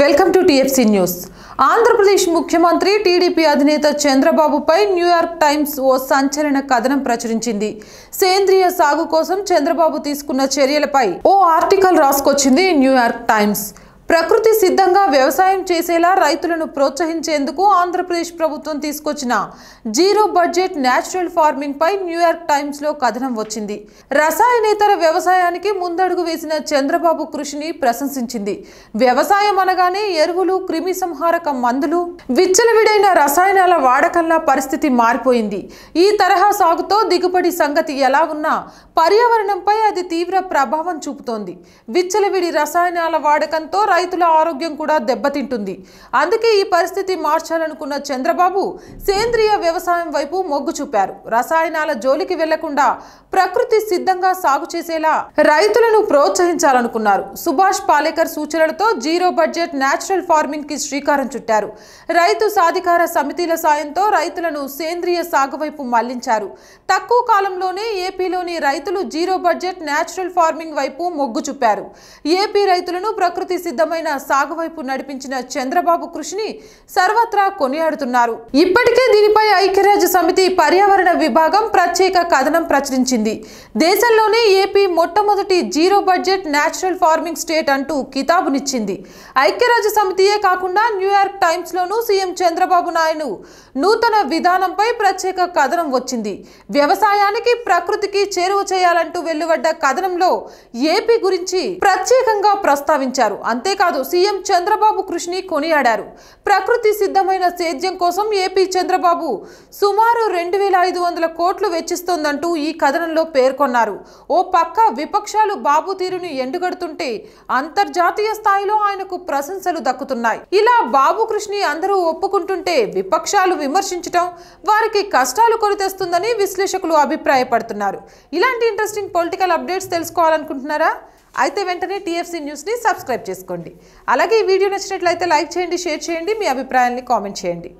Welcome to TFC news. Andhra Pradesh ముఖ్యమంత్రి TDP అధినేత చంద్రబాబుపై న్యూయార్క్ టైమ్స్ ఓ సంచలన కథనం ప్రచురించింది. సేంద్రియ సాగు కోసం చంద్రబాబు తీసుకున్న చర్యలపై ఓ ఆర్టికల్ రాసుకొచ్చింది న్యూయార్క్ టైమ్స్. ప్రకృతి సిద్ధంగా వ్యవసాయం చేసేలా రైతులను ప్రోత్సహించేందుకు ఆంధ్రప్రదేశ్ ప్రభుత్వం తీసుకొచ్చిన జీరో బడ్జెట్ న్యాచురల్ ఫార్మింగ్ పై న్యూయార్క్ టైమ్స్లో కథనం వచ్చింది. రసాయనేతర వ్యవసాయానికి ముందడుగు వేసిన చంద్రబాబు కృషిని ప్రశంసించింది. వ్యవసాయం అనగానే ఎరువులు క్రిమి సంహారక మందులు విచ్చలవిడైన రసాయనాల వాడకంలా పరిస్థితి మారిపోయింది. ఈ తరహా సాగుతో దిగుబడి సంగతి ఎలా ఉన్నా పర్యావరణంపై అది తీవ్ర ప్రభావం చూపుతోంది. విచ్చలవిడి రసాయనాల వాడకంతో రైతుల ఆరోగ్యం కూడా దెబ్బతింటుంది. అందుకే ఈ పరిస్థితి మార్చాలనుకున్న చంద్రబాబు సేంద్రియ వ్యవసాయం వైపు మొగ్గు చూపారు. రసాయనాల జోలికి వెళ్ళకుండా ప్రకృతి సిద్ధంగా సాగు చేసేలా రైతులను ప్రోత్సహించాలనుకున్నారు. సుభాష్ పాలేకర్ సూచనలతో జీరో బడ్జెట్ న్యాచురల్ ఫార్మింగ్కి శ్రీకారం చుట్టారు. రైతు సాధికార సమితిల సాయంతో రైతులను సేంద్రియ సాగు వైపు మళ్ళించారు. తక్కువ కాలంలోనే ఏపీలోని రైతు రైతులు జీరో బడ్జెట్ న్యాచురల్ ఫార్మింగ్ వైపు మొగ్గు చూపారు. ఏపీ రైతులను ప్రకృతి సిద్ధమైన సాగు వైపు నడిపించిన చంద్రబాబు కృషిని సర్వత్రా కొనియాడుతున్నారు. ఇప్పటికే దీనిపై ఐక్యరాజ్య సమితి పర్యావరణ విభాగం ప్రత్యేక కథనం ప్రచురించింది. దేశంలోనే ఏపీ మొట్టమొదటి zero budget natural farming state అంటూ కితాబునిచ్చింది. ఐక్యరాజ్య సమితియే కాకుండా న్యూయార్క్ టైమ్స్ లోనూ సీఎం చంద్రబాబు నాయుడు నూతన విధానంపై ప్రత్యేక కథనం వచ్చింది. వ్యవసాయానికి ప్రకృతికి చేరువ చేయాలంటూ వెలువడ్డ కథనంలో ఏపీ గురించి ప్రత్యేకంగా ప్రస్తావించారు. అంతేకాదు సీఎం చంద్రబాబు కృషిని కొనియాడారు. ప్రకృతి సిద్ధమైన సేద్యం కోసం ఏపీ చంద్రబాబు సుమారు రెండు వేల ఐదు వందల కోట్లు వెచ్చిస్తోందంటూ ఈ కథనంలో పేర్కొన్నారు. ఓ పక్క విపక్షాలు బాబు తీరుని ఎండుగడుతుంటే అంతర్జాతీయ స్థాయిలో ఆయనకు ప్రశంసలు దక్కుతున్నాయి. ఇలా బాబు కృషిని అందరూ ఒప్పుకుంటుంటే విపక్షాలు విమర్శించటం వారికి కష్టాలు కొని తెస్తుందని విశ్లేషకులు అభిప్రాయపడుతున్నారు. ఇలాంటి ఇలాంటి ఇంట్రెస్టింగ్ పొలిటికల్ అప్డేట్స్ తెలుసుకోవాలనుకుంటున్నారా? అయితే వెంటనే టీఎఫ్సీ న్యూస్ని సబ్స్క్రైబ్ చేసుకోండి. అలాగే ఈ వీడియో నచ్చినట్లయితే లైక్ చేయండి షేర్ చేయండి మీ అభిప్రాయాన్ని కామెంట్ చేయండి.